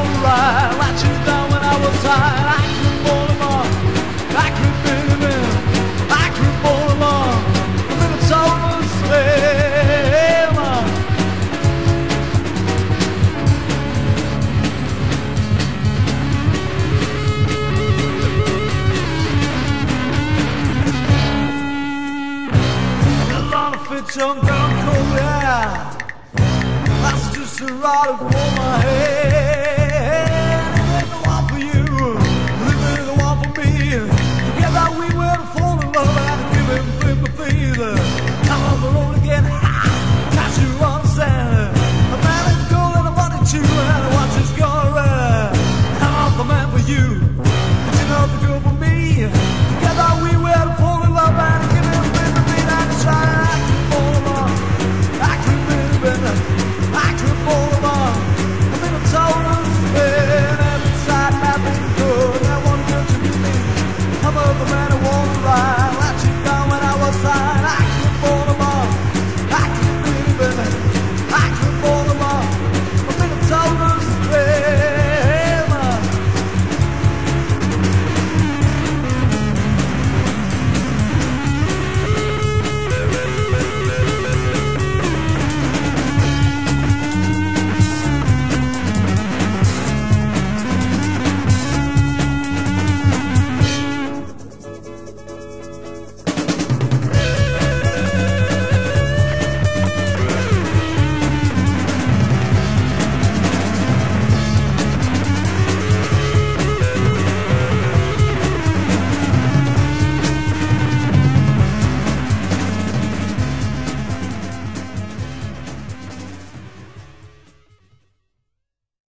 alright. let you down when I was tired. I grew more and. I and. I all the same. Fit jump down, cold. That's just the rod over my head.